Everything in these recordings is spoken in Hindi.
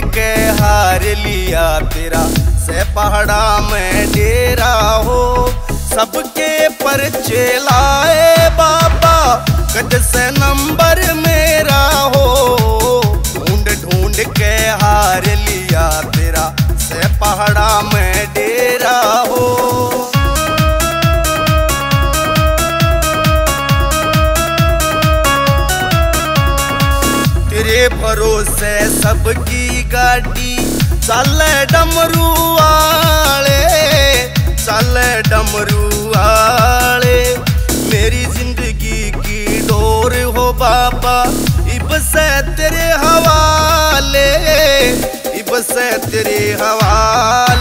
के हार लिया तेरा। से पहाड़ा में डेरा हो। सबके पर चेलाए बाबा। कद से नंबर मेरा। तेरे भरोसे सबकी गाड़ी। चल डमरू आले, चल डमरू आले। मेरी ज़िंदगी की डोर हो बाबा, इब तेरे हवाले, इब तेरे हवाले।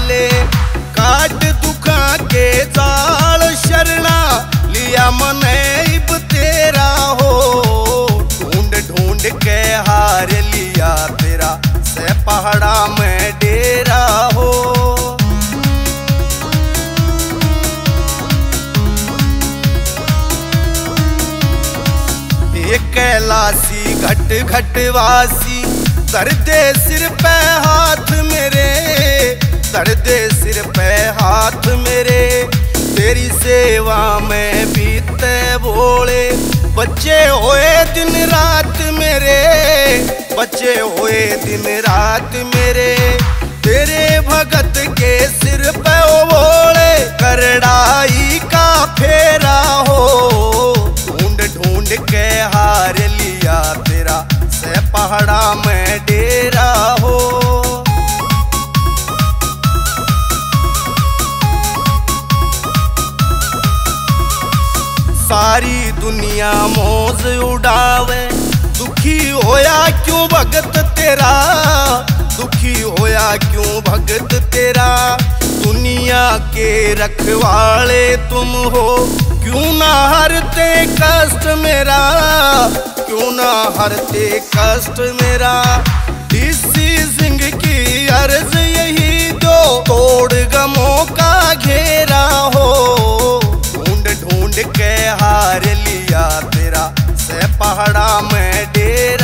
के हार लिया तेरा से पहाड़ा में डेरा हो ये कैलासी घट घट वासी दर्दे सिर पे हाथ मेरे दर्दे सिर पे हाथ मेरे तेरी सेवा में बीते बोले बच्चे होए दिन रात मेरे, बच्चे होए दिन रात मेरे। तेरे भगत के सिर पे ओ बोले करड़ाई का फेरा हो। ढूंढ ढूंढ के हार लिया तेरा, से पहाड़ा में सारी दुनिया मौज उड़ावे। दुखी होया क्यों भगत तेरा? दुखी होया क्यों भगत तेरा? दुनिया के रखवाले तुम हो। क्यों ना हरते कष्ट मेरा? क्यों ना हरते कष्ट मेरा? इसी सिंह की अर्ज़ यही के हार लिया तेरा। से पहाड़ा में डेरा